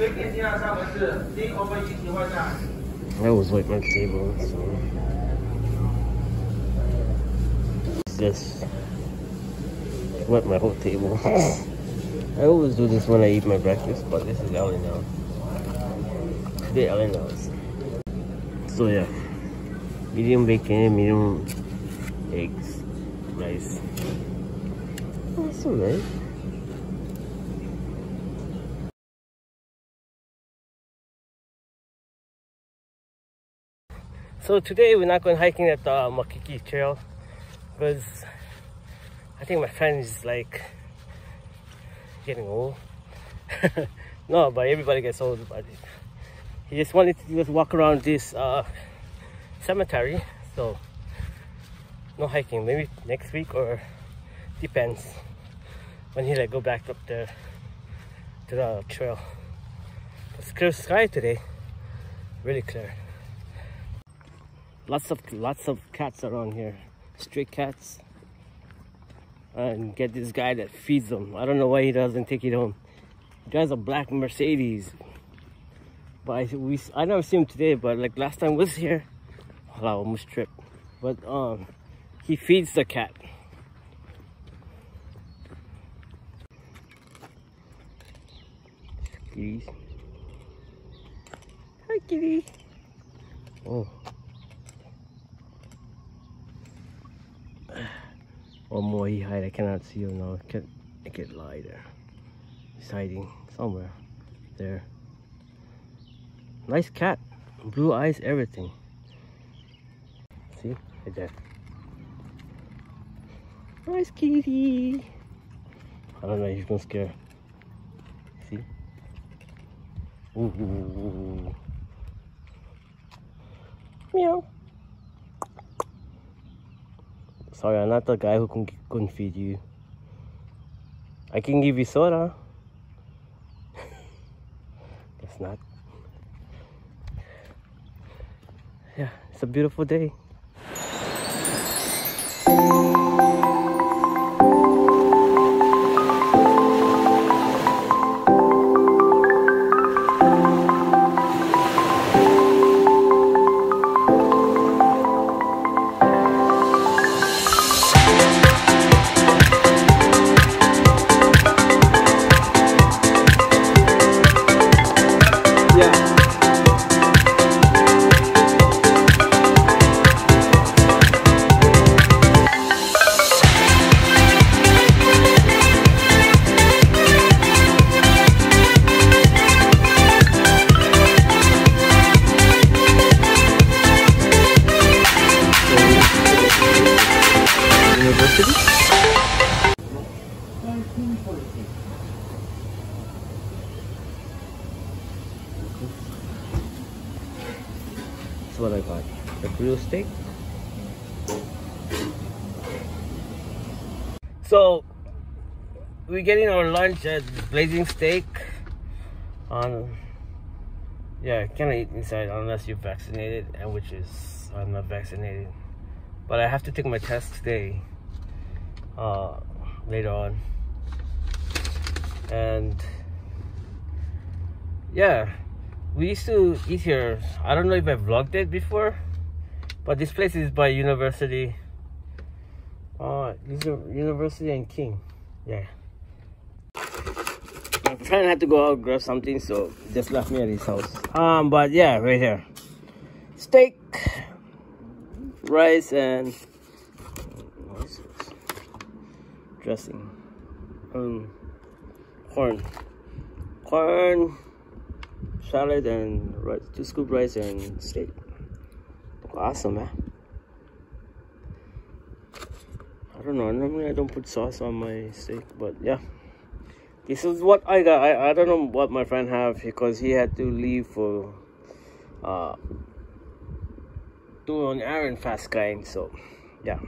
I always wipe my table, so just wet my whole table. I always do this when I eat my breakfast, but this is Ellen now. Today Ellen knows. So yeah, medium bacon, medium eggs, rice. That's alright. So today we're not going hiking at the Makiki Trail because I think my friend is like getting old. no, but everybody gets old. But he just wanted to just walk around this uh, cemetery. So no hiking. Maybe next week or depends when he like go back up there to the trail. It's clear sky today. Really clear. Lots of lots of cats around here. Stray cats. And get this guy that feeds them. I don't know why he doesn't take it home. He drives a black Mercedes. But I, we, I never see him today, but like last time was here. Well, I almost tripped. But um, he feeds the cat. Kitties. Hi, kitty. Oh. One more he hide. I cannot see him now. I can't. I can't lie there. He's hiding somewhere. There. Nice cat. Blue eyes, everything. See? Right there. Nice kitty. I don't know. He's gonna scare. See? Ooh. Meow. Sorry, I'm not the guy who can, couldn't feed you. I can give you soda. Guess not. Yeah, it's a beautiful day. That's what I got. The grill steak. So we're getting our lunch at Blazing Steak. On yeah, cannot eat inside unless you're vaccinated, and which is I'm not vaccinated. But I have to take my test today. Uh, later on, and yeah, we used to eat here. I don't know if I vlogged it before, but this place is by University. Uh, University and King. Yeah. My friend had to go out grab something, so just left me at his house. Um, but yeah, right here, steak, rice, and dressing. Um, corn, corn salad and rice, two scoop rice and steak. Awesome, man. I don't know. Normally I don't put sauce on my steak, but yeah. This is what I got. I, I don't know what my friend have because he had to leave for uh do an errand fast kind. So yeah.